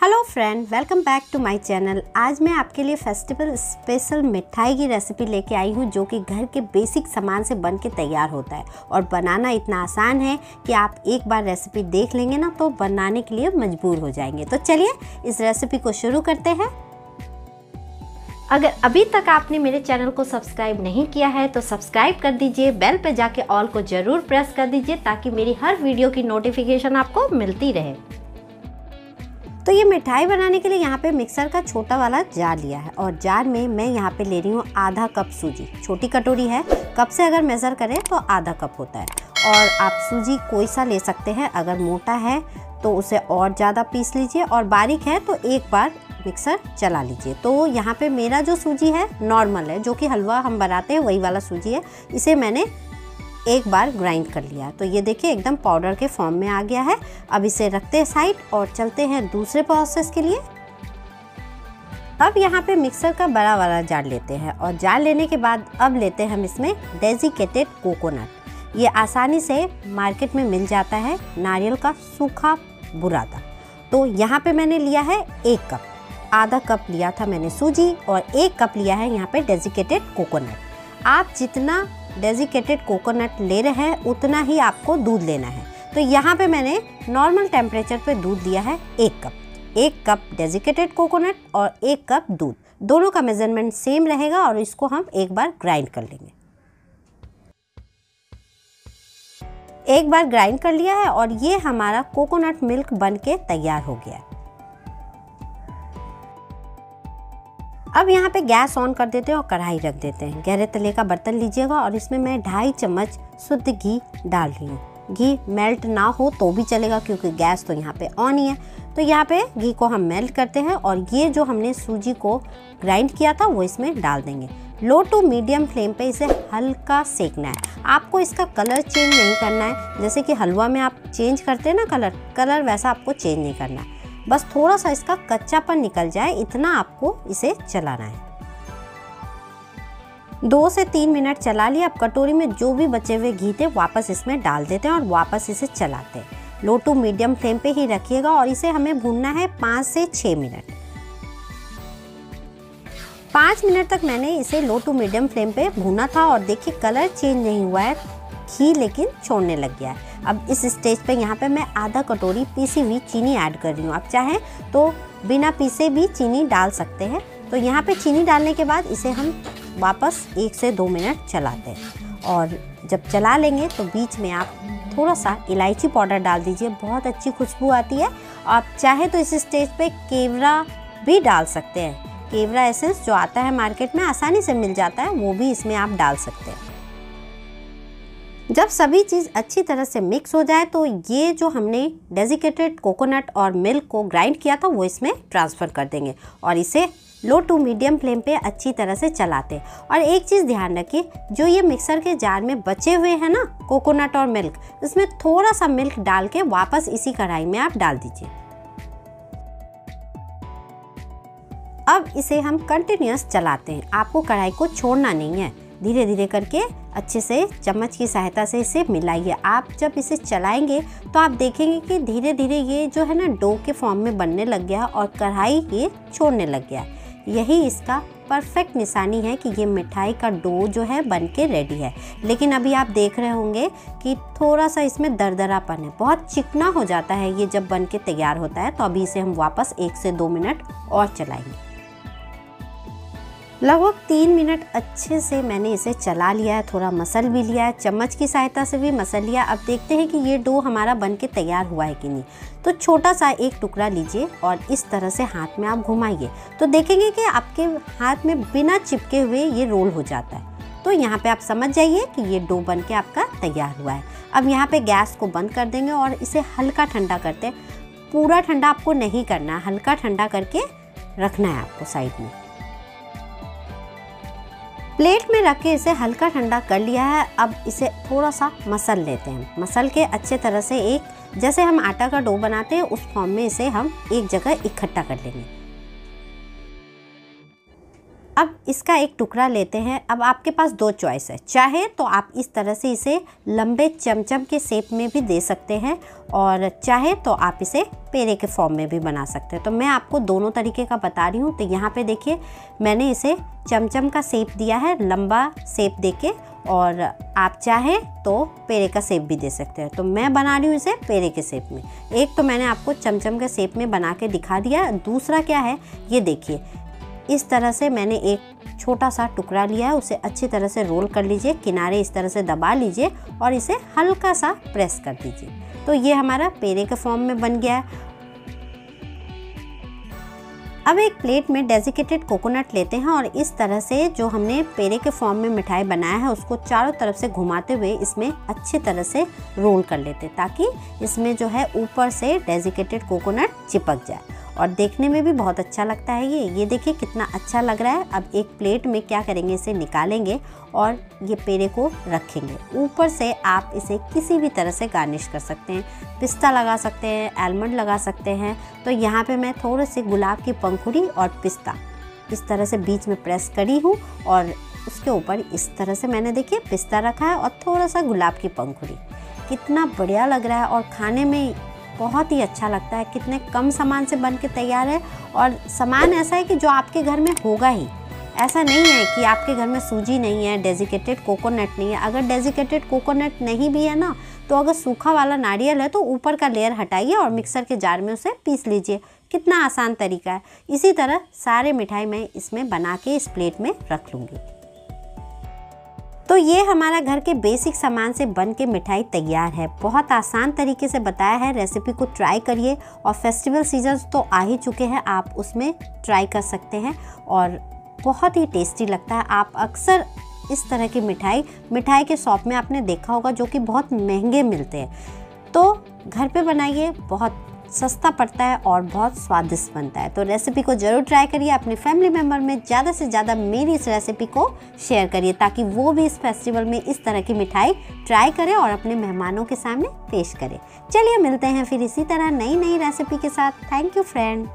Hello friend welcome back to my channel आज मैं आपके लिए फेस्टिवल स्पेशल मिठाई की रेसिपी लेके आई हूँ, जो कि घर के बेसिक सामान से बन के तैयार होता है। और बनाना इतना आसान है कि आप एक बार रेसिपी देख लेंगे ना तो बनाने के लिए मजबूर हो जाएँगे। तो चलिए, इस रेसिपी को शुरू करते हैं। अगर अभी तक आपने मेरे चैनल को सब्सक्राइब नहीं किया है तो सब्सक्राइब कर दीजिए बेल पर जाके ऑल को ज़रूर प्रेस कर दीजिए, ताकि मेरी हर वीडियो की नोटिफिकेशन आपको मिलती रहे। तो ये मिठाई बनाने के लिए यहाँ पे मिक्सर का छोटा वाला जार लिया है और जार में मैं यहाँ पे ले रही हूँ आधा कप सूजी। छोटी कटोरी है, कप से अगर मेज़र करें तो आधा कप होता है। और आप सूजी कोई सा ले सकते हैं, अगर मोटा है तो उसे और ज़्यादा पीस लीजिए और बारीक है तो एक बार मिक्सर चला लीजिए। तो यहाँ पे मेरा जो सूजी है नॉर्मल है, जो कि हलवा हम बनाते हैं, वही वाला सूजी है, इसे मैंने एक बार ग्राइंड कर लिया। तो ये देखिए, एकदम पाउडर के फॉर्म में आ गया है। अब इसे रखते हैं साइड और चलते हैं दूसरे प्रोसेस के लिए। अब यहाँ पे मिक्सर का बड़ा वाला जार लेते हैं और जार लेने के बाद अब लेते हैं हम इसमें डेजिकेटेड कोकोनट ये आसानी से मार्केट में मिल जाता है नारियल का सूखा बुरादा। तो यहाँ पे मैंने लिया है एक कप आधा कप लिया था मैंने सूजी और एक कप लिया है यहाँ पे डेजिकेटेड कोकोनट आप जितना डेजिकेटेड कोकोनट ले रहे हैं, उतना ही आपको दूध लेना है। तो यहाँ पे मैंने नॉर्मल टेम्परेचर पे दूध दिया है एक कप। एक कप डेजिकेटेड कोकोनट और एक कप दूध। दोनों का मेज़रमेंट सेम रहेगा और इसको हम एक बार ग्राइंड कर लेंगे। एक बार ग्राइंड कर लिया है और ये हमारा कोकोनट मिल्क बन के तैयार हो गया है। अब यहाँ पे गैस ऑन कर देते हैं और कढ़ाई रख देते हैं। गहरे तले का बर्तन लीजिएगा और इसमें मैं ढाई चम्मच शुद्ध घी डाल रही हूँ। घी मेल्ट ना हो तो भी चलेगा क्योंकि गैस तो यहाँ पे ऑन ही है। तो यहाँ पे घी को हम मेल्ट करते हैं और ये जो हमने सूजी को ग्राइंड किया था, वो इसमें डाल देंगे। लो टू मीडियम फ्लेम पे इसे हल्का सेकना है। आपको इसका कलर चेंज नहीं करना है। जैसे कि हलवा में आप चेंज करते हैं ना कलर कलर वैसा आपको चेंज नहीं करना है। बस थोड़ा सा इसका कच्चापन निकल जाए, इतना आपको इसे चलाना है। दो से तीन मिनट चला लिया, अब कटोरी में जो भी बचे हुए घी थे वापस इसमें डाल देते हैं और वापस इसे चलाते हैं। लो टू मीडियम फ्लेम पे ही रखिएगा और इसे हमें भूनना है पाँच से छः मिनट। पाँच मिनट तक मैंने इसे लो टू मीडियम फ्लेम पे भूना था और देखिए कलर चेंज नहीं हुआ है। घी लेकिन छोड़ने लग गया है। अब इस स्टेज पे यहाँ पे मैं आधा कटोरी पीसी हुई चीनी ऐड कर रही हूँ। आप चाहें तो बिना पीसे भी चीनी डाल सकते हैं। तो यहाँ पे चीनी डालने के बाद इसे हम वापस एक से दो मिनट चलाते हैं। और जब चला लेंगे तो बीच में आप थोड़ा सा इलायची पाउडर डाल दीजिए। बहुत अच्छी खुशबू आती है। आप चाहे तो इस स्टेज पे केवरा भी डाल सकते हैं। केवरा एसेंस जो आता है मार्केट में आसानी से मिल जाता है, वो भी इसमें आप डाल सकते हैं। जब सभी चीज़ अच्छी तरह से मिक्स हो जाए तो ये जो हमने डेजिकेटेड कोकोनट और मिल्क को ग्राइंड किया था, वो इसमें ट्रांसफ़र कर देंगे और इसे लो टू मीडियम फ्लेम पे अच्छी तरह से चलाते हैं। और एक चीज़ ध्यान रखिए, जो ये मिक्सर के जार में बचे हुए हैं ना कोकोनट और मिल्क इसमें थोड़ा सा मिल्क डाल के वापस इसी कढ़ाई में आप डाल दीजिए। अब इसे हम कंटिन्यूस चलाते हैं। आपको कढ़ाई को छोड़ना नहीं है। धीरे धीरे करके अच्छे से, चम्मच की सहायता से इसे मिलाइए। आप जब इसे चलाएँगे तो आप देखेंगे कि धीरे धीरे ये जो है ना, डो के फॉर्म में बनने लग गया और कढ़ाई ये छोड़ने लग गया। यही इसका परफेक्ट निशानी है कि ये मिठाई का डो जो है बन के रेडी है। लेकिन अभी आप देख रहे होंगे कि थोड़ा सा इसमें दरदरापन है। बहुत चिकना हो जाता है ये जब बन के तैयार होता है तो अभी इसे हम वापस एक से दो मिनट और चलाएँगे। लगभग तीन मिनट अच्छे से मैंने इसे चला लिया है, थोड़ा मसल भी लिया है, चम्मच की सहायता से भी मसल लिया अब देखते हैं कि ये डो हमारा बन के तैयार हुआ है कि नहीं। तो छोटा सा एक टुकड़ा लीजिए और इस तरह से हाथ में आप घुमाइए। तो देखेंगे कि आपके हाथ में बिना चिपके हुए ये रोल हो जाता है। तो यहाँ पे आप समझ जाइए कि ये डो बन के आपका तैयार हुआ है। अब यहाँ पे गैस को बंद कर देंगे और इसे हल्का ठंडा करते पूरा ठंडा आपको नहीं करना, हल्का ठंडा करके रखना है आपको साइड में। प्लेट में रख के इसे हल्का ठंडा कर लिया है। अब इसे थोड़ा सा मसल लेते हैं। मसल के अच्छे तरह से एक, जैसे हम आटा का डो बनाते हैं, उस फॉर्म में इसे हम एक जगह इकट्ठा कर लेंगे। अब इसका एक टुकड़ा लेते हैं। अब आपके पास दो चॉइस है। चाहे तो आप इस तरह से इसे लंबे चमचम के शेप में भी दे सकते हैं और चाहे तो आप इसे पेरे के फॉर्म में भी बना सकते हैं। तो मैं आपको दोनों तरीके का बता रही हूँ। तो यहाँ पे देखिए, मैंने इसे चमचम का शेप दिया है, लंबा शेप देके और आप चाहें तो पेरे का सेप भी दे सकते हैं। तो मैं बना रही हूँ इसे पेरे के सेप में। एक तो मैंने आपको चमचम के सेप में बना के दिखा दिया। दूसरा क्या है? ये देखिए इस तरह से मैंने एक छोटा सा टुकड़ा लिया है, उसे अच्छी तरह से रोल कर लीजिए, किनारे इस तरह से दबा लीजिए और इसे हल्का सा प्रेस कर दीजिए। तो ये हमारा पेरे के फॉर्म में बन गया है। अब एक प्लेट में डेजिकेटेड कोकोनट लेते हैं और इस तरह से जो हमने पेरे के फॉर्म में मिठाई बनाया है, उसको चारों तरफ़ से घुमाते हुए इसमें अच्छी तरह से रोल कर लेते ताकि इसमें जो है ऊपर से डेजिकेटेड कोकोनट चिपक जाए। और देखने में भी बहुत अच्छा लगता है ये। ये देखिए कितना अच्छा लग रहा है। अब एक प्लेट में क्या करेंगे, इसे निकालेंगे और ये पेड़े को रखेंगे। ऊपर से आप इसे किसी भी तरह से गार्निश कर सकते हैं। पिस्ता लगा सकते हैं आलमंड लगा सकते हैं। तो यहाँ पे मैं थोड़े से गुलाब की पंखुड़ी और पिस्ता इस तरह से बीच में प्रेस करी हूँ और उसके ऊपर इस तरह से मैंने देखिए पिस्ता रखा है और थोड़ा सा गुलाब की पंखुड़ी। कितना बढ़िया लग रहा है और खाने में बहुत ही अच्छा लगता है, कितने कम सामान से बन के तैयार है और सामान ऐसा है कि जो आपके घर में होगा ही। ऐसा नहीं है कि आपके घर में सूजी नहीं है, डेजिकेटेड कोकोनट नहीं है। अगर डेजिकेटेड कोकोनट नहीं भी है ना तो अगर सूखा वाला नारियल है तो ऊपर का लेयर हटाइए और मिक्सर के जार में उसे पीस लीजिए। कितना आसान तरीका है। इसी तरह सारे मिठाई मैं इसमें बना के इस प्लेट में रख लूँगी। तो ये हमारा घर के बेसिक सामान से बन के मिठाई तैयार है। बहुत आसान तरीके से बताया है रेसिपी को ट्राई करिए और फेस्टिवल सीजन्स तो आ ही चुके हैं, आप उसमें ट्राई कर सकते हैं और बहुत ही टेस्टी लगता है। आप अक्सर इस तरह की मिठाई मिठाई के शॉप में आपने देखा होगा जो कि बहुत महँगे मिलते हैं। तो घर पे बनाइए, बहुत सस्ता पड़ता है और बहुत स्वादिष्ट बनता है। तो रेसिपी को ज़रूर ट्राई करिए, अपने फैमिली मेंबर में ज़्यादा से ज़्यादा मेरी इस रेसिपी को शेयर करिए, ताकि वो भी इस फेस्टिवल में इस तरह की मिठाई ट्राई करें और अपने मेहमानों के सामने पेश करें। चलिए मिलते हैं फिर इसी तरह नई नई रेसिपी के साथ। Thank you friend